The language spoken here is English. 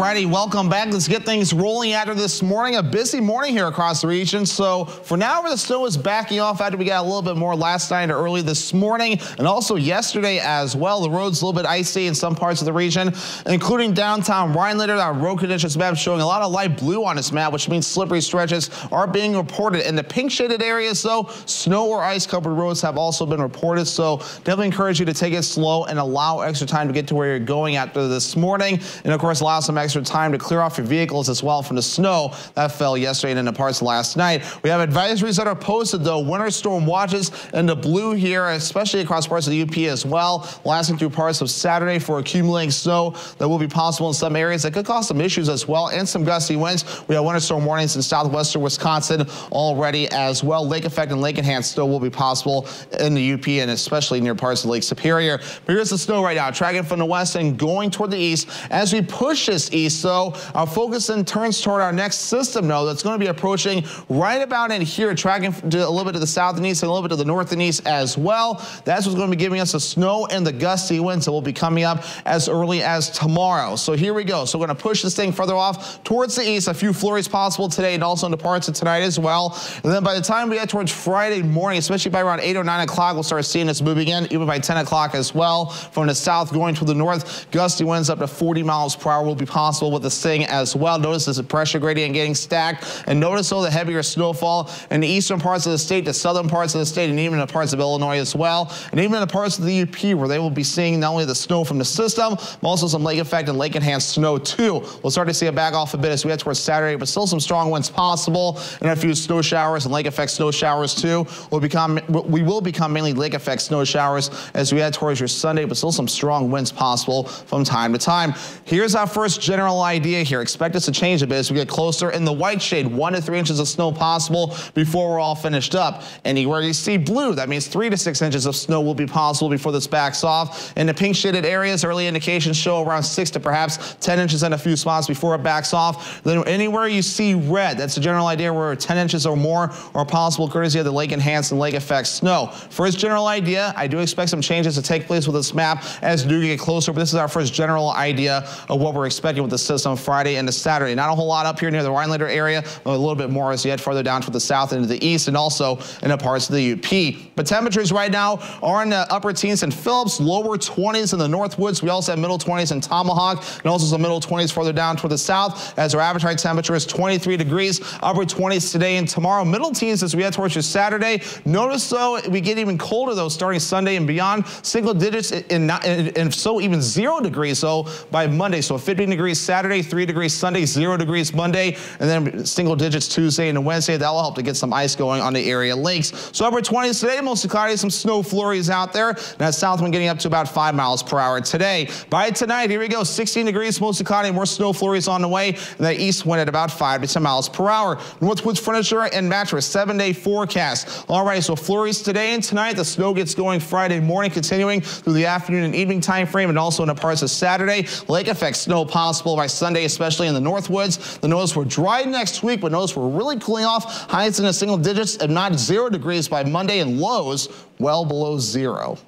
Alrighty, welcome back. Let's get things rolling after this morning. A busy morning here across the region. So for now, the snow is backing off after we got a little bit more last night or early this morning and also yesterday as well. The road's a little bit icy in some parts of the region, including downtown Rhinelander. Our road conditions map showing a lot of light blue on this map, which means slippery stretches are being reported. In the pink shaded areas, though, snow or ice covered roads have also been reported. So definitely encourage you to take it slow and allow extra time to get to where you're going after this morning. And of course, allow some extra time to clear off your vehicles as well from the snow that fell yesterday and into parts last night. We have advisories that are posted though. Winter storm watches in the blue here, especially across parts of the UP as well, lasting through parts of Saturday for accumulating snow that will be possible in some areas that could cause some issues as well and some gusty winds. We have winter storm warnings in southwestern Wisconsin already as well. Lake effect and lake enhanced snow will be possible in the UP and especially near parts of Lake Superior. But here's the snow right now, tracking from the west and going toward the east as we push this east. So our focus then turns toward our next system node that's going to be approaching right about in here, tracking a little bit to the south and east and a little bit to the north and east as well. That's what's going to be giving us the snow and the gusty winds that will be coming up as early as tomorrow. So here we go. So we're going to push this thing further off towards the east. A few flurries possible today and also into parts of tonight as well. And then by the time we get towards Friday morning, especially by around 8 or 9 o'clock, we'll start seeing this moving in, even by 10 o'clock as well. From the south going to the north, gusty winds up to 40 miles per hour will be possible with the thing as well. Notice there's a pressure gradient getting stacked. And notice all the heavier snowfall in the eastern parts of the state, the southern parts of the state, and even in the parts of Illinois as well. And even in the parts of the UP where they will be seeing not only the snow from the system, but also some lake effect and lake enhanced snow too. We'll start to see it back off a bit as we head towards Saturday, but still some strong winds possible and a few snow showers and lake effect snow showers too. Will become we will become mainly lake effect snow showers as we head towards your Sunday, but still some strong winds possible from time to time. Here's our first general idea here. Expect us to change a bit as we get closer in the white shade, one to three inches of snow possible before we're all finished up. Anywhere you see blue, that means three to six inches of snow will be possible before this backs off. In the pink shaded areas, early indications show around six to perhaps 10 inches in a few spots before it backs off. Then anywhere you see red, that's the general idea where 10 inches or more are possible courtesy of the lake enhanced and lake effect snow. First general idea, I do expect some changes to take place with this map as we get closer, but this is our first general idea of what we're expecting with the system Friday into Saturday. Not a whole lot up here near the Rhinelander area, a little bit more as you head further down to the south and to the east and also in parts of the UP. But temperatures right now are in the upper teens in Phillips, lower 20s in the Northwoods. We also have middle 20s in Tomahawk and also some middle 20s further down toward the south as our average high temperature is 23 degrees, upper 20s today and tomorrow. Middle teens as we head towards your Saturday. Notice though, we get even colder though starting Sunday and beyond. Single digits and, so even zero degrees so by Monday. So 15 degrees Saturday, 3 degrees Sunday, 0 degrees Monday, and then single digits Tuesday and Wednesday. That will help to get some ice going on the area lakes. So upper 20s today, mostly cloudy, some snow flurries out there. That south wind getting up to about 5 miles per hour today. By tonight, here we go, 16 degrees, mostly cloudy, more snow flurries on the way, and that east wind at about 5 to 10 miles per hour. Northwoods Furniture and Mattress, seven-day forecast. All right, so flurries today and tonight. The snow gets going Friday morning, continuing through the afternoon and evening time frame, and also in the parts of Saturday. Lake effect snow possible by Sunday, especially in the Northwoods. The notice we're dry next week, but notice we're really cooling off. Highs in the single digits and not zero degrees by Monday and lows well below zero.